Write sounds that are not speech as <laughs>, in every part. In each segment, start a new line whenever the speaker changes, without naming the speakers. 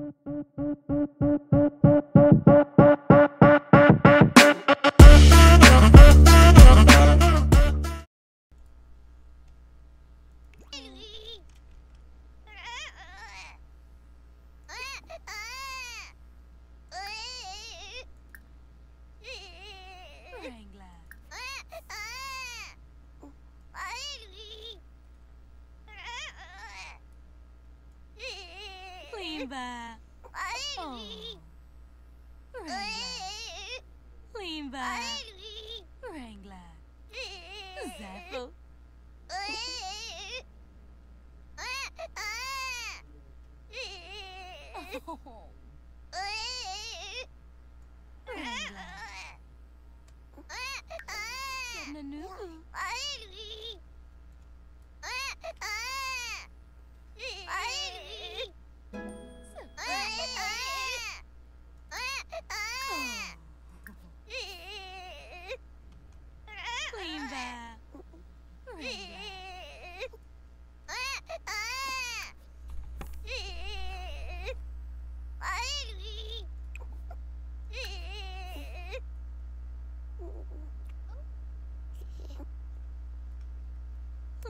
Wrangler. Limba. Oh. Wrangler. Limba. Wrangler. Zephyr. Oh. Wrangler. Nanuku. Limba. Wrangler.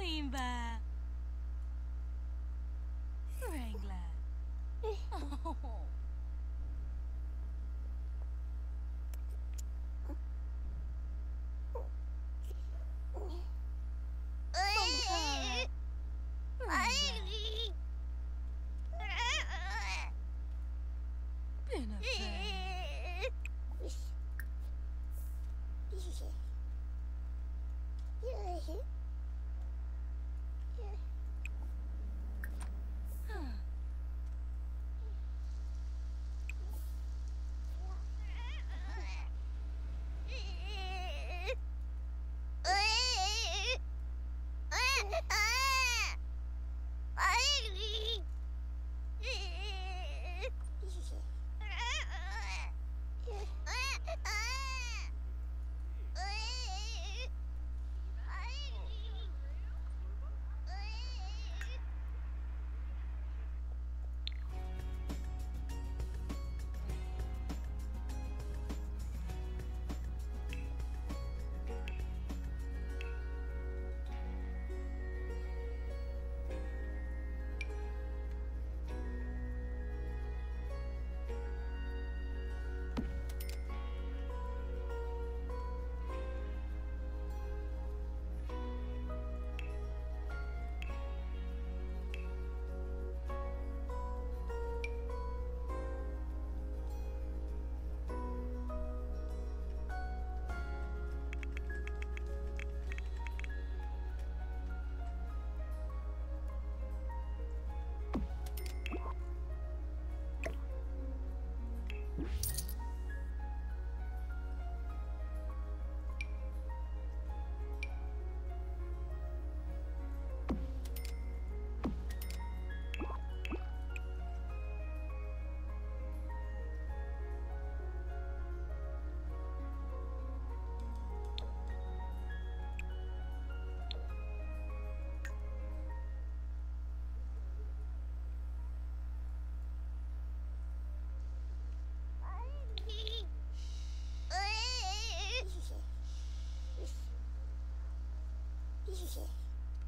Limba. Wrangler.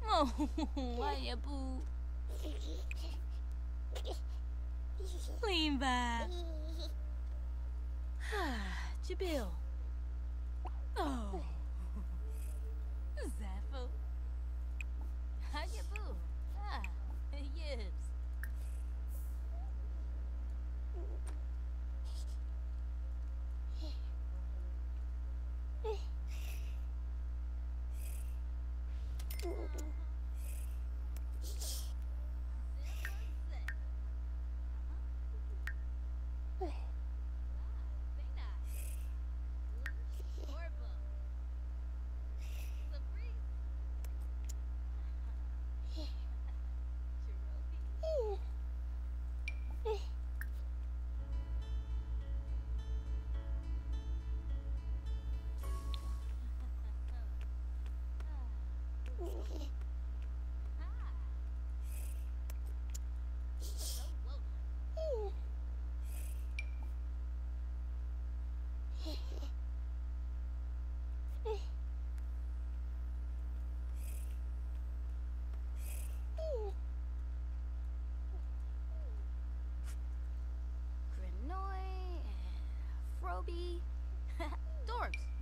Oh, ayah bu. Limba. Jabil. Oh. Froby, <laughs>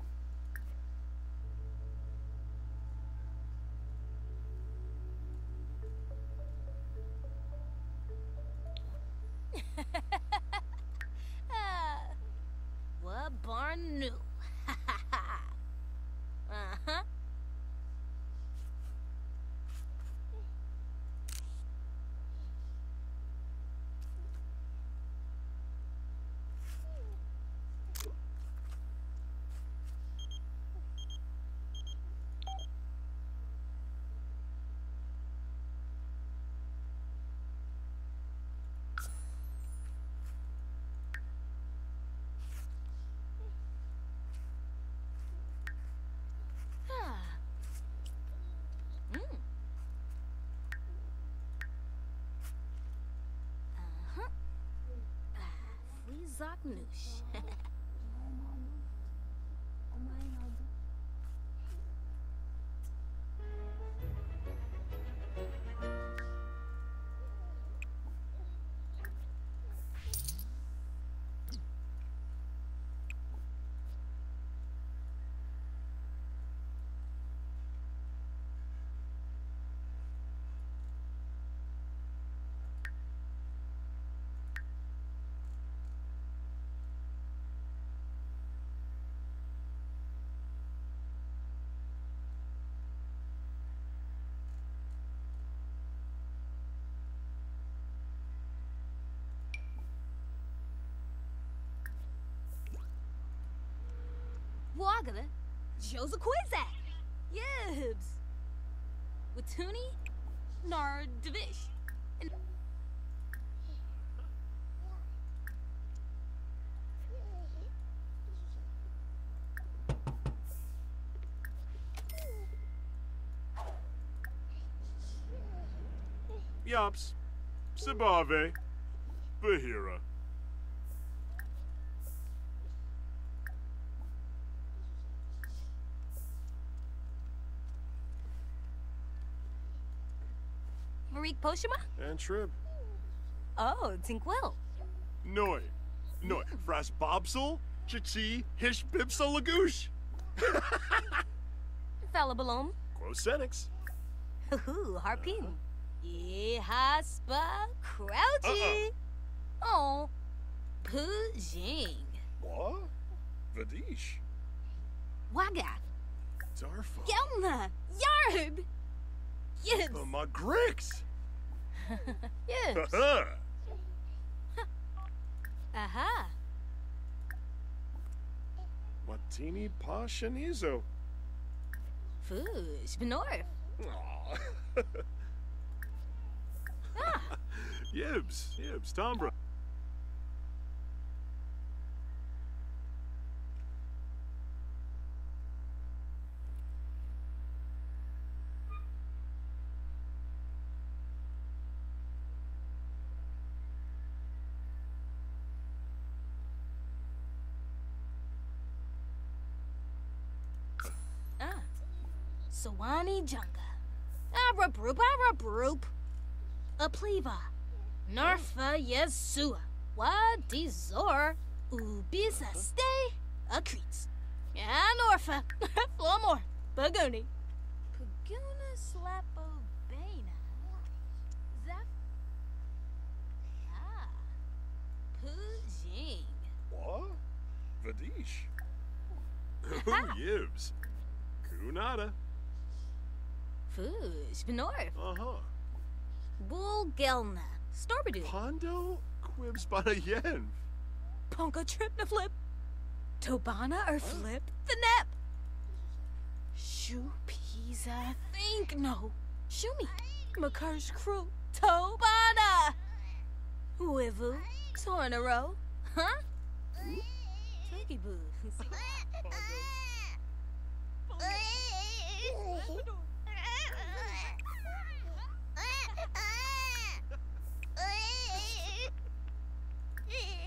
Socknoosh. <laughs> Flizak Noosh. Wagala, Joseph Quizak, Yibs, Watuni, Nar Divish. and-
Yops. Sabave. Bahira.
Marik Poshima?
And Trib.
Oh, Tinkwell.
Noi. Noi. Fras Bobsel. Chichi. Hish Bibsel Lagoosh. <laughs>
Fallabalom.
Quosenix.
Hoo Harpin. Ihaspa Crouchy. Oh, Pujing.
What? Vadish.
Wagat.
Darfa.
Gelna. Yarb. Yibs.
Oh, my Grix.
Yibs.
Haha.
Aha.
Watini Pashanizo.
Fush. Benorf.
Aw. <laughs>
Ah.
Yibs. Yibs. Tombra.
Ah. Sawani Junga. Arabroop, Arabroop. A pleva. Narfa Yesua. Wadi Zor. Ubisa stay. A creets. And Orpha. <laughs> Flomor. Bagoni. Paguna Slapo Bana. Zap. Ah. Pujing.
What? Vadish. <laughs> Ooh, Yibs. Kunada.
Fush. Benorf.
Uh huh.
Bulgelna. Storbadu.
Pondo Quibs Bada Yen.
Ponka trip na flip. Tobana or flip the nep. Shoe pizza think no. Shoe me. Makar's crew. Tobana. Wivu. Tornaro. Huh? Twiggy boo. <laughs> <laughs> Ugh.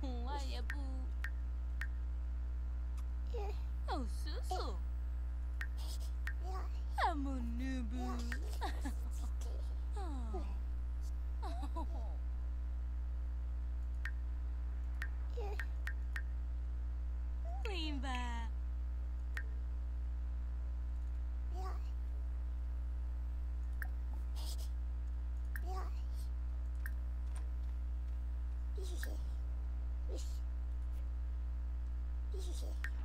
我也不。Boy.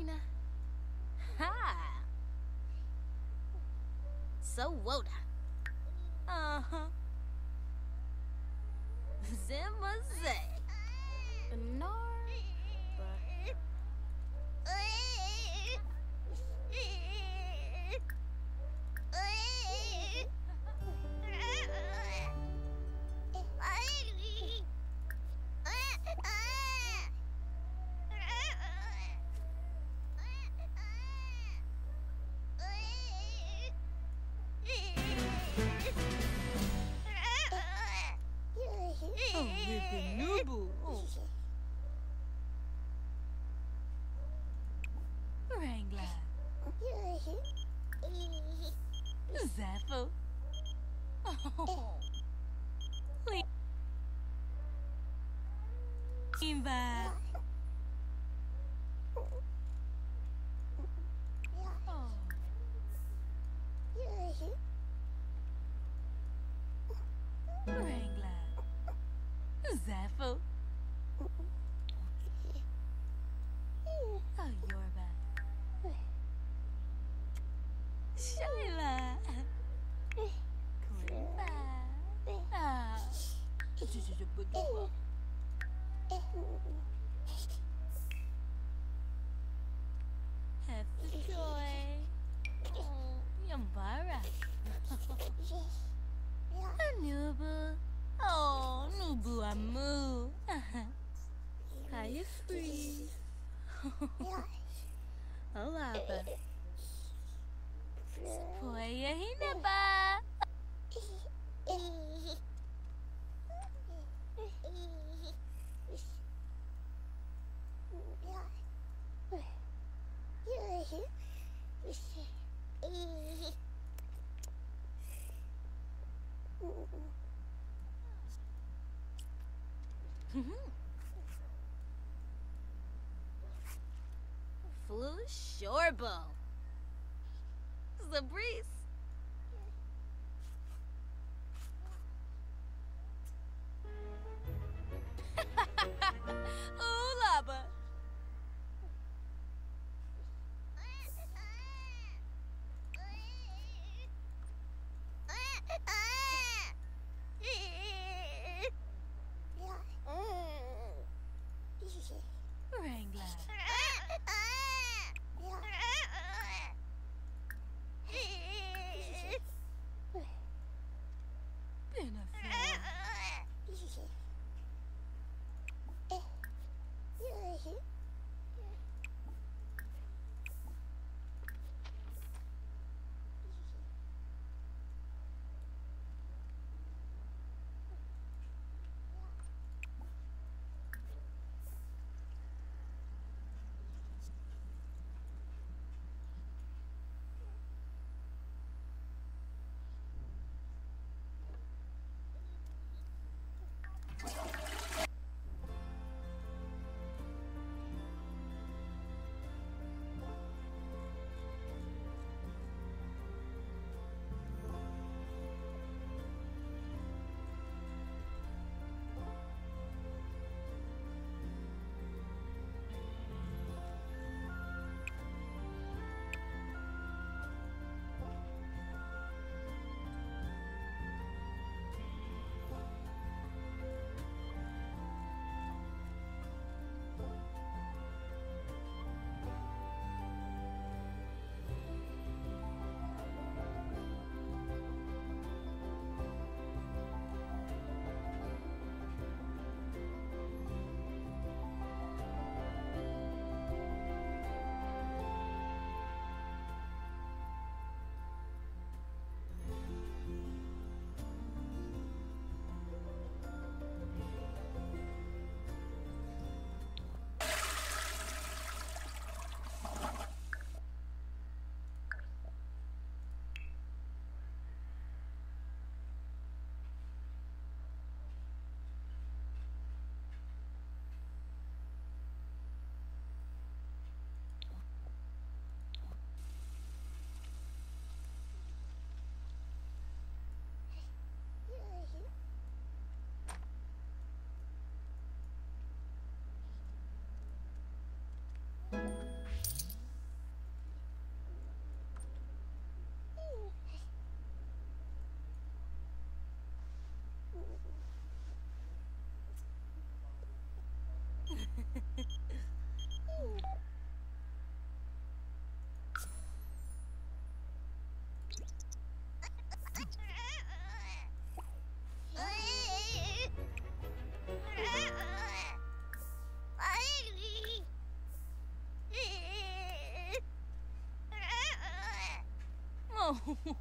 Fina. Ha! So Woda. Uh huh. Zimmaze. Nar. Zaffo. Oh. Le- Levi. Oh. Zaffo. Oh, Yorba. Shayla. Kurimba. Ah. Boogie. Have the joy. Oh, Yambara. Nubu. Oh, Nubu Amu. How you free? Olaba. Sepoya hinaba. Flu Shorbo. Zabrice.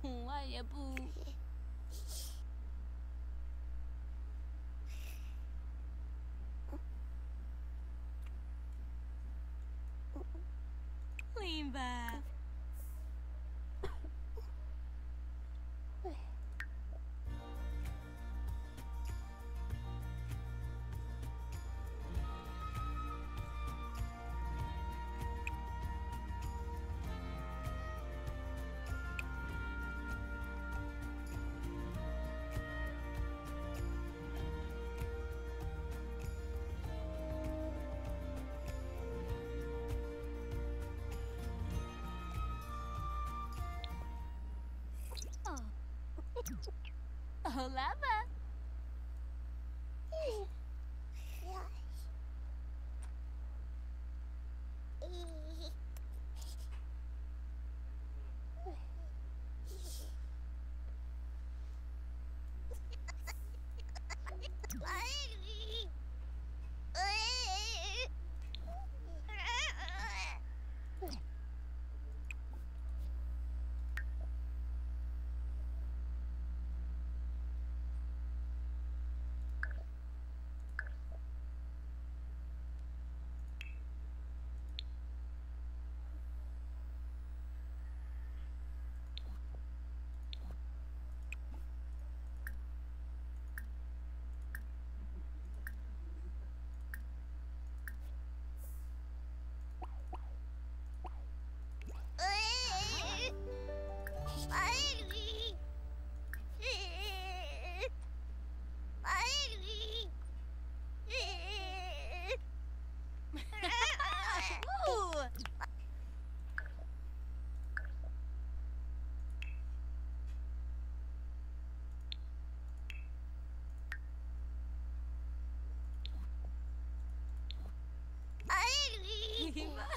我也不。Olava. Hola,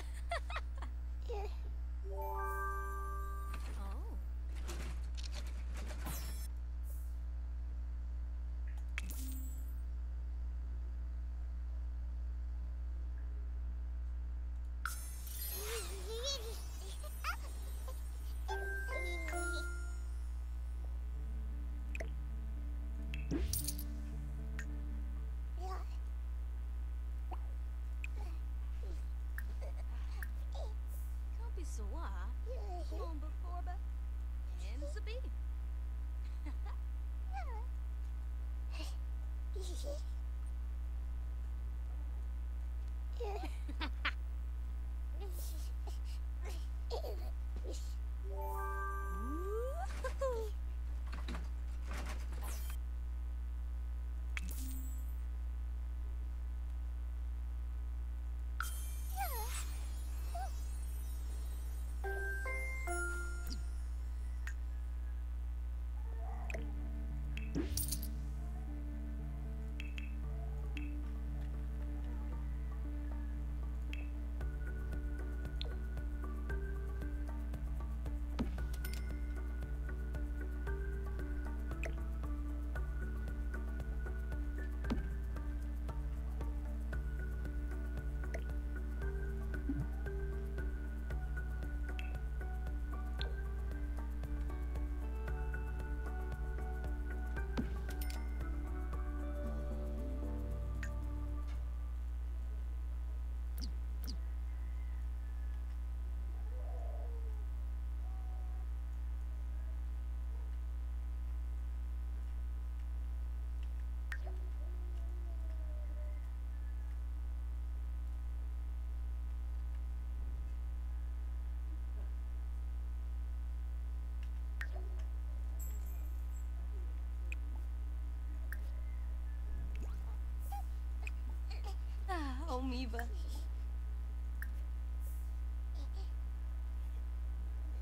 amoeba.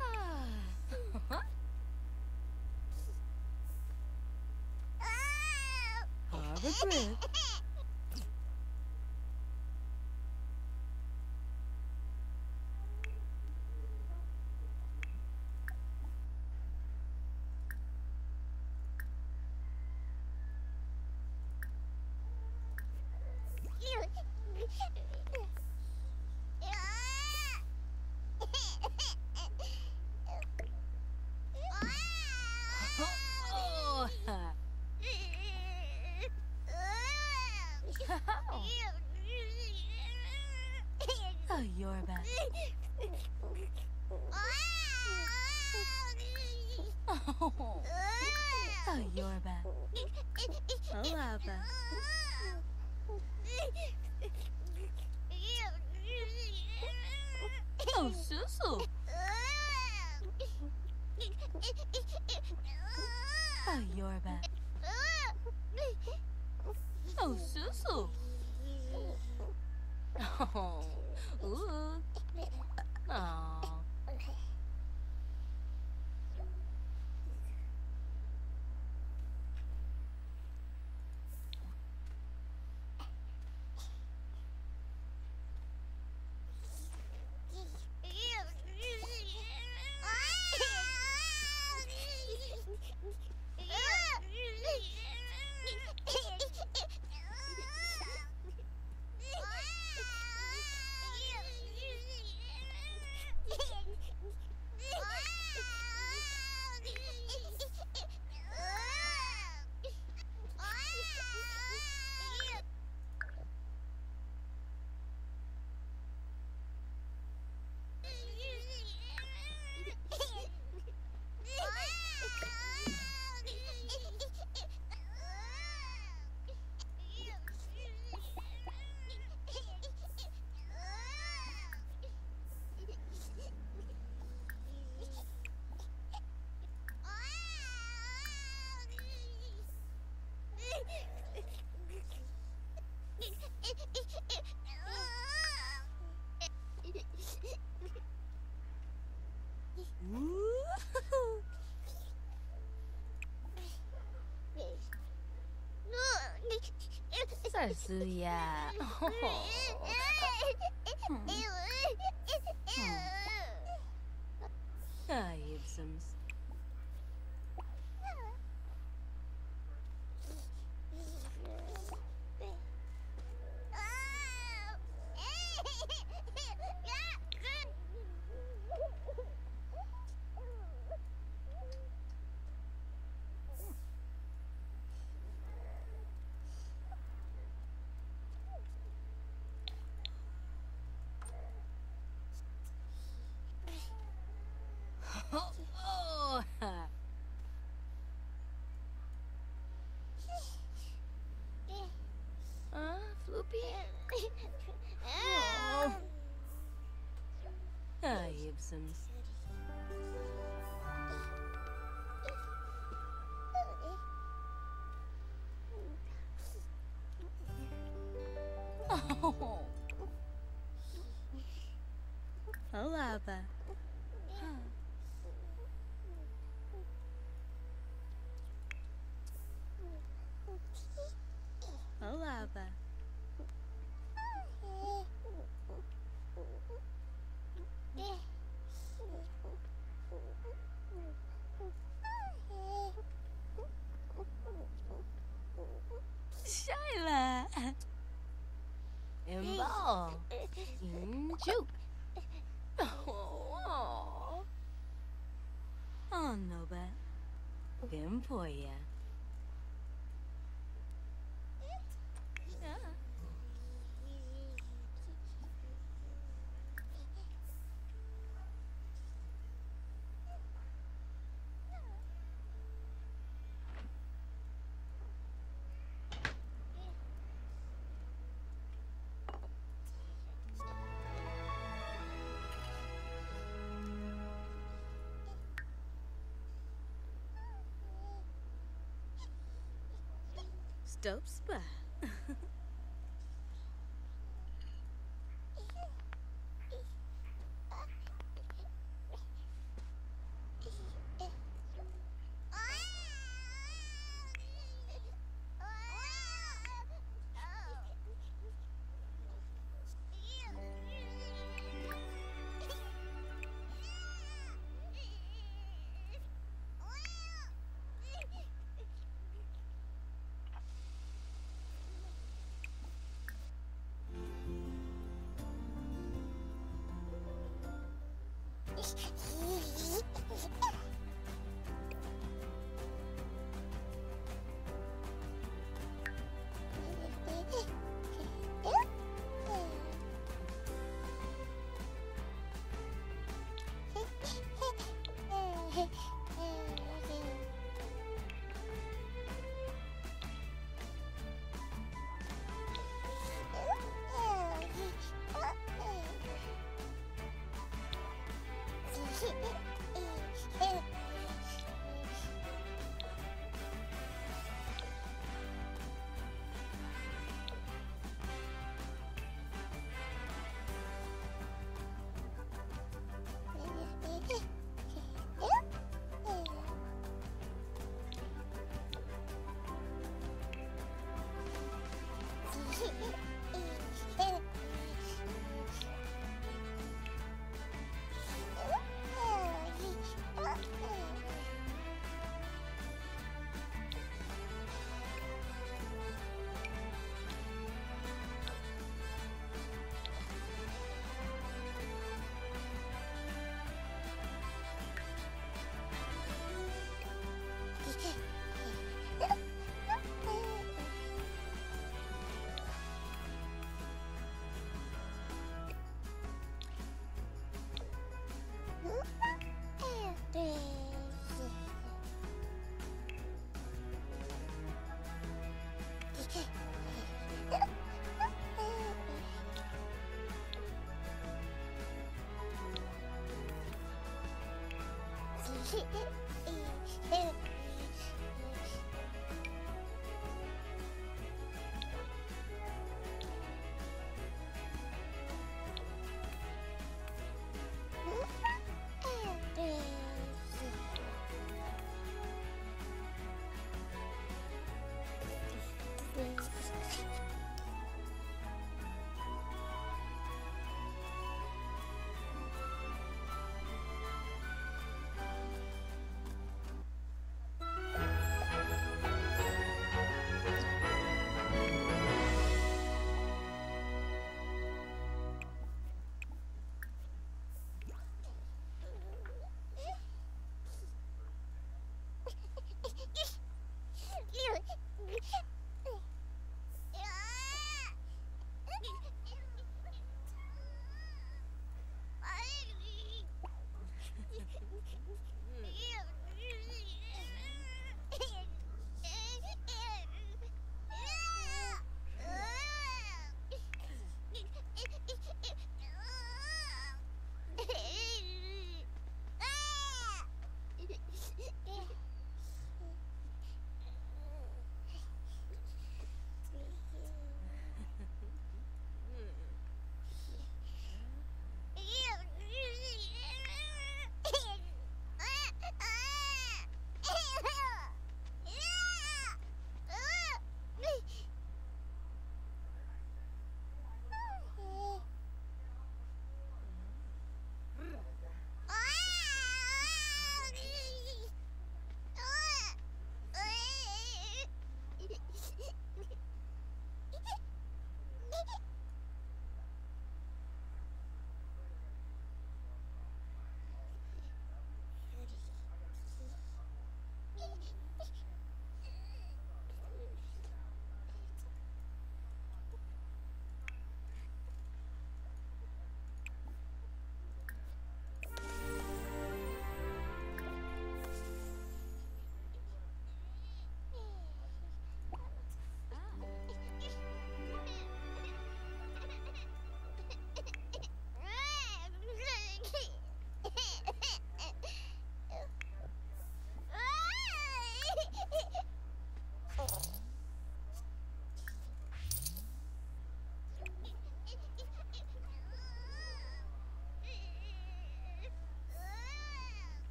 Ah. <sighs> Have a grip. Oh, oh Yorba. Olava. Oh, Susu. Oh, Yorba. <laughs> Oh, Susu. Oh, ooh. Oh. Sarsuya. <laughs> Ah, Ibsums. Oh, oh. Ah, Floopy. Oh. Ah, Ibsums. Oh. Olava. Shyla. Imbal. Inju. Dope spot. Il ne. ハハハ! Eh, eh, eh.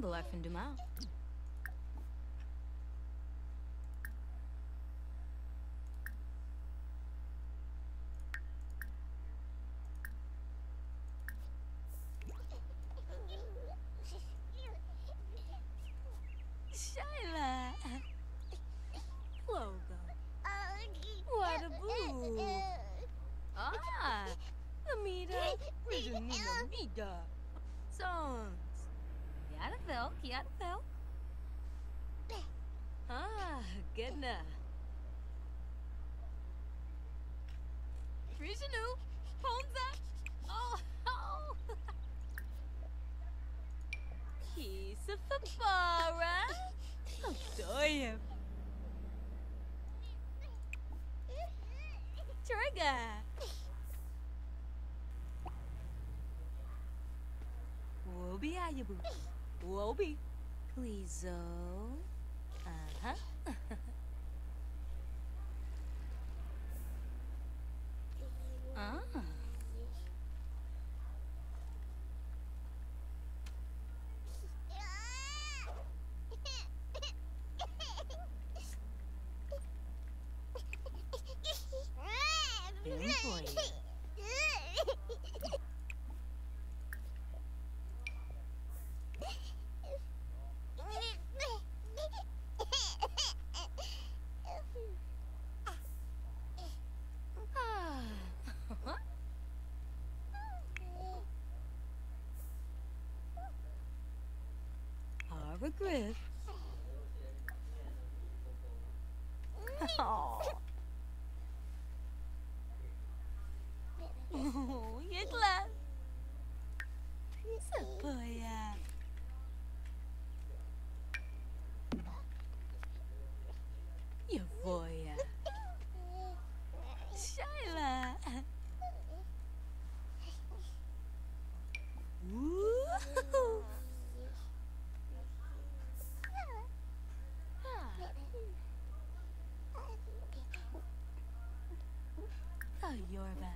Blijf du mal. Shyla. Logo. What a boo. Ah. Amira. Rejanina Mida. Sons. Kiara Kiara Ah, Gedna. Rishanu. Ponza. Oh, oh. Piece of Fabara. Adore him. Trigger. Wobi Ayabu. Wobi. Please, oh. Uh-huh. <laughs> Harbor Griff. Oh. Oh, you're glad. Sepoya. Euvoya. Shyla. Woo! Oh, Yorba.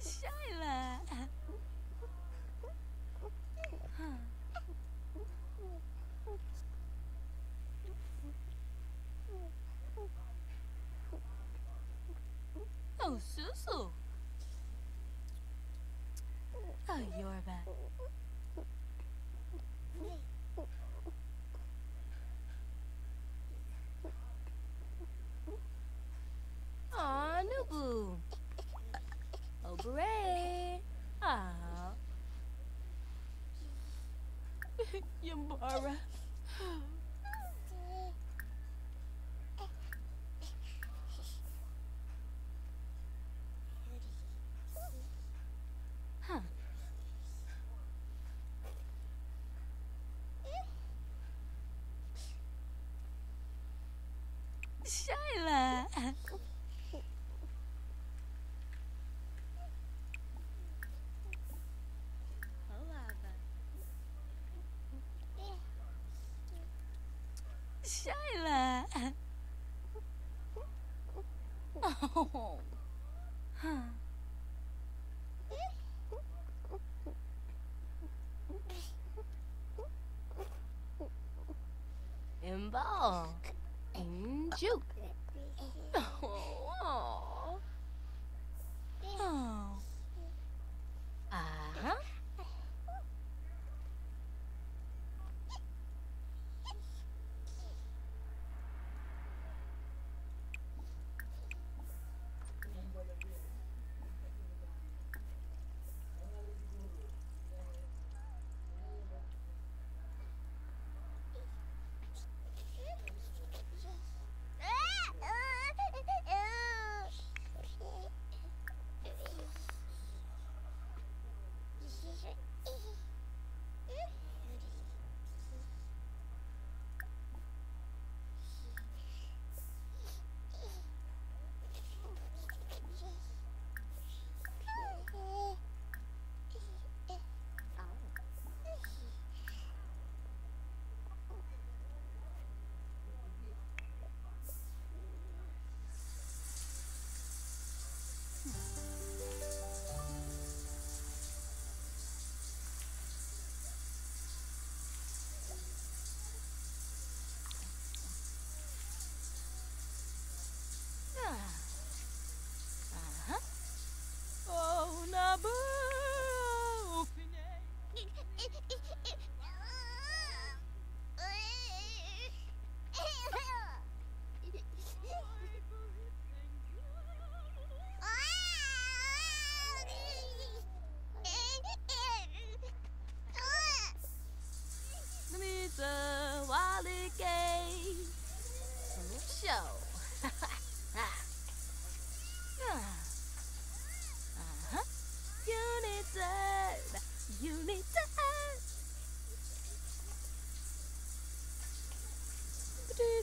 Shyla. Huh. Oh, Susu. Oh, Yorba. Aw, Nubu. Oh, great. Aw. Yambara. Huh. Shyla. Shyla. Oh. Huh.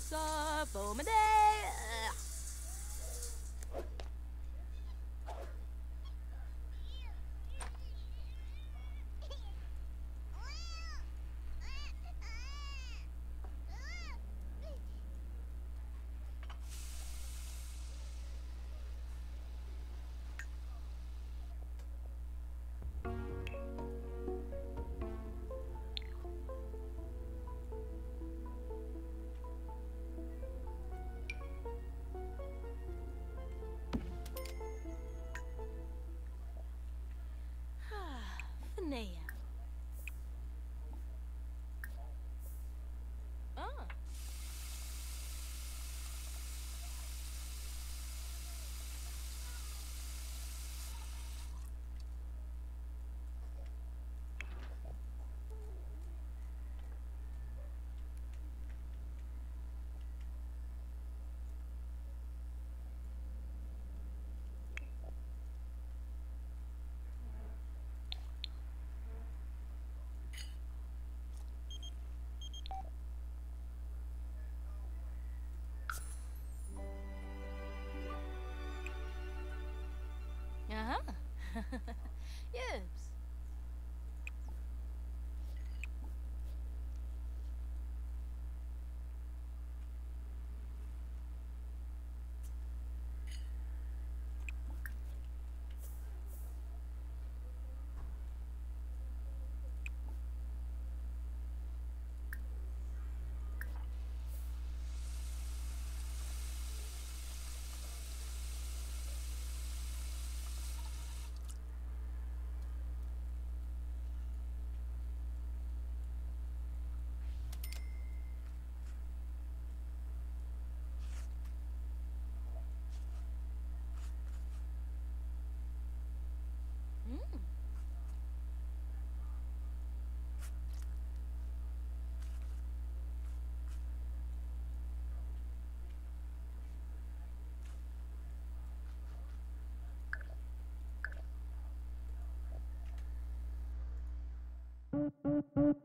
Producer for my day.
Thank